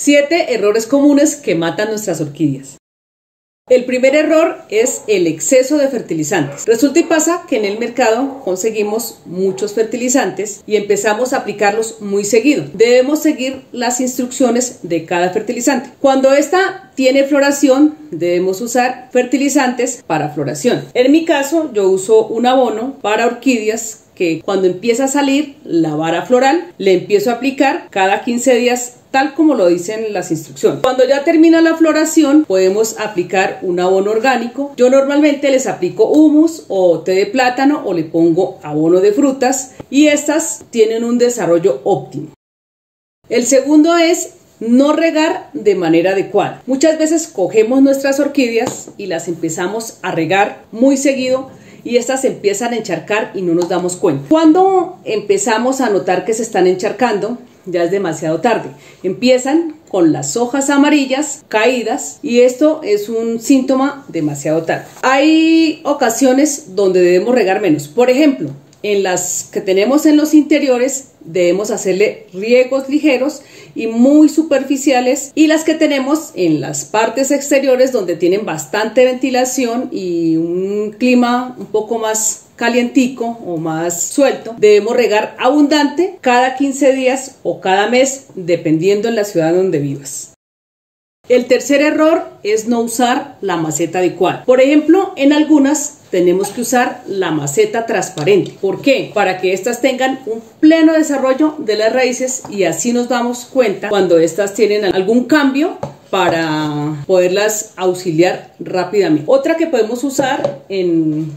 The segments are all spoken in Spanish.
Siete errores comunes que matan nuestras orquídeas. El primer error es el exceso de fertilizantes. Resulta y pasa que en el mercado conseguimos muchos fertilizantes y empezamos a aplicarlos muy seguido. Debemos seguir las instrucciones de cada fertilizante. Cuando esta tiene floración, debemos usar fertilizantes para floración. En mi caso, yo uso un abono para orquídeas que cuando empieza a salir la vara floral, le empiezo a aplicar cada 15 días tal como lo dicen las instrucciones. Cuando ya termina la floración, podemos aplicar un abono orgánico. Yo normalmente les aplico humus o té de plátano o le pongo abono de frutas y estas tienen un desarrollo óptimo. El segundo es no regar de manera adecuada. Muchas veces cogemos nuestras orquídeas y las empezamos a regar muy seguido y estas empiezan a encharcar y no nos damos cuenta. Cuando empezamos a notar que se están encharcando, ya es demasiado tarde. Empiezan con las hojas amarillas caídas y esto es un síntoma demasiado tarde. Hay ocasiones donde debemos regar menos. Por ejemplo, en las que tenemos en los interiores debemos hacerle riegos ligeros y muy superficiales y las que tenemos en las partes exteriores donde tienen bastante ventilación y un clima un poco más calientico o más suelto, debemos regar abundante cada 15 días o cada mes dependiendo en la ciudad donde vivas. El tercer error es no usar la maceta adecuada. Por ejemplo, en algunas tenemos que usar la maceta transparente. ¿Por qué? Para que éstas tengan un pleno desarrollo de las raíces y así nos damos cuenta cuando éstas tienen algún cambio para poderlas auxiliar rápidamente. Otra que podemos usar en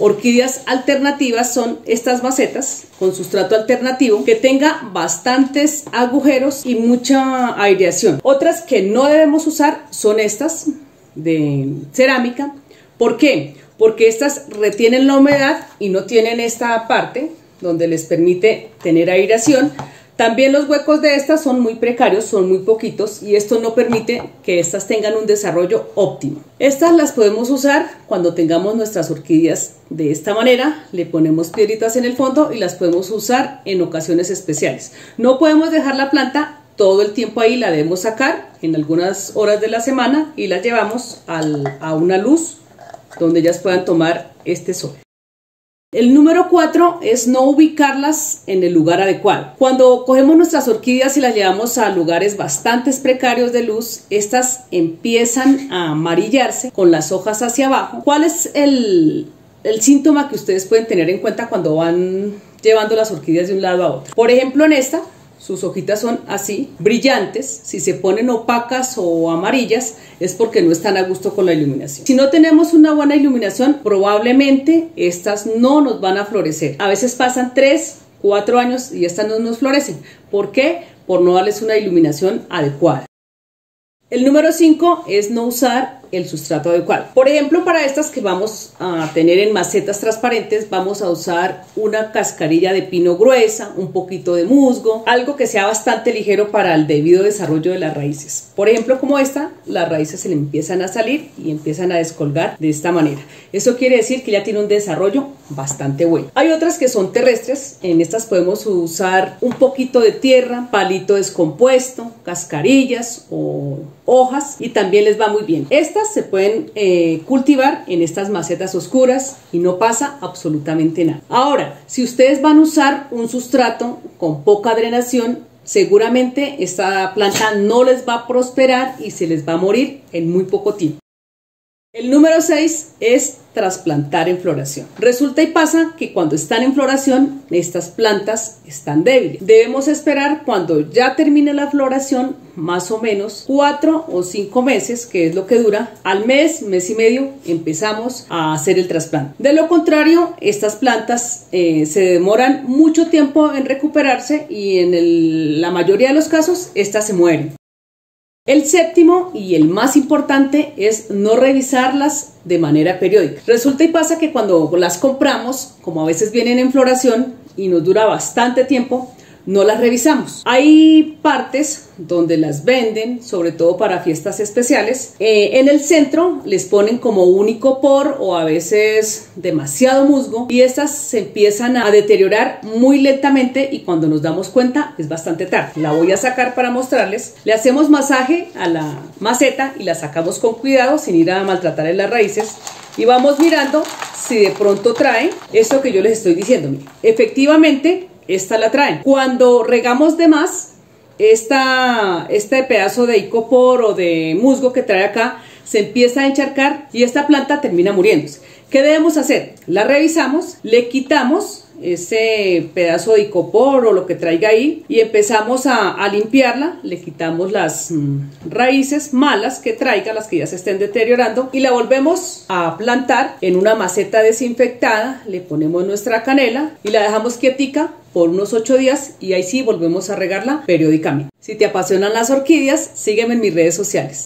Orquídeas alternativas son estas macetas con sustrato alternativo que tenga bastantes agujeros y mucha aireación. Otras que no debemos usar son estas de cerámica. ¿Por qué? Porque estas retienen la humedad y no tienen esta parte donde les permite tener aireación. También los huecos de estas son muy precarios, son muy poquitos y esto no permite que estas tengan un desarrollo óptimo. Estas las podemos usar cuando tengamos nuestras orquídeas de esta manera, le ponemos piedritas en el fondo y las podemos usar en ocasiones especiales. No podemos dejar la planta todo el tiempo ahí, la debemos sacar en algunas horas de la semana y la llevamos a una luz donde ellas puedan tomar este sol. El número cuatro es no ubicarlas en el lugar adecuado. Cuando cogemos nuestras orquídeas y las llevamos a lugares bastante precarios de luz, estas empiezan a amarillarse con las hojas hacia abajo. ¿Cuál es el, el síntoma que ustedes pueden tener en cuenta cuando van llevando las orquídeas de un lado a otro? Por ejemplo, en esta sus hojitas son así, brillantes. Si se ponen opacas o amarillas es porque no están a gusto con la iluminación. Si no tenemos una buena iluminación, probablemente estas no nos van a florecer. A veces pasan 3, 4 años y estas no nos florecen. ¿Por qué? Por no darles una iluminación adecuada. El número 5 es no usar el sustrato adecuado. Por ejemplo, para estas que vamos a tener en macetas transparentes, vamos a usar una cascarilla de pino gruesa, un poquito de musgo, algo que sea bastante ligero para el debido desarrollo de las raíces. Por ejemplo, como esta, las raíces se le empiezan a salir y empiezan a descolgar de esta manera. Eso quiere decir que ya tiene un desarrollo bastante bueno. Hay otras que son terrestres, en estas podemos usar un poquito de tierra, palito descompuesto, cascarillas o hojas y también les va muy bien. Esta se pueden eh, cultivar en estas macetas oscuras y no pasa absolutamente nada. Ahora, si ustedes van a usar un sustrato con poca drenación, seguramente esta planta no les va a prosperar y se les va a morir en muy poco tiempo. El número 6 es trasplantar en floración. Resulta y pasa que cuando están en floración, estas plantas están débiles. Debemos esperar cuando ya termine la floración, más o menos 4 o 5 meses, que es lo que dura. Al mes, mes y medio, empezamos a hacer el trasplante. De lo contrario, estas plantas eh, se demoran mucho tiempo en recuperarse y en la mayoría de los casos, estas se mueren. El séptimo y el más importante es no revisarlas de manera periódica. Resulta y pasa que cuando las compramos, como a veces vienen en floración y nos dura bastante tiempo, no las revisamos. Hay partes donde las venden, sobre todo para fiestas especiales. Eh, en el centro les ponen como único por o a veces demasiado musgo y estas se empiezan a deteriorar muy lentamente y cuando nos damos cuenta es bastante tarde. La voy a sacar para mostrarles. Le hacemos masaje a la maceta y la sacamos con cuidado sin ir a maltratar en las raíces y vamos mirando si de pronto trae esto que yo les estoy diciendo. Efectivamente, esta la traen. Cuando regamos de más, esta, este pedazo de icopor o de musgo que trae acá se empieza a encharcar y esta planta termina muriéndose. ¿Qué debemos hacer? La revisamos, le quitamos ese pedazo de icopor o lo que traiga ahí y empezamos a, limpiarla, le quitamos las mm, raíces malas que traiga, las que ya se estén deteriorando y la volvemos a plantar en una maceta desinfectada, le ponemos nuestra canela y la dejamos quietica por unos 8 días y ahí sí volvemos a regarla periódicamente. Si te apasionan las orquídeas, sígueme en mis redes sociales.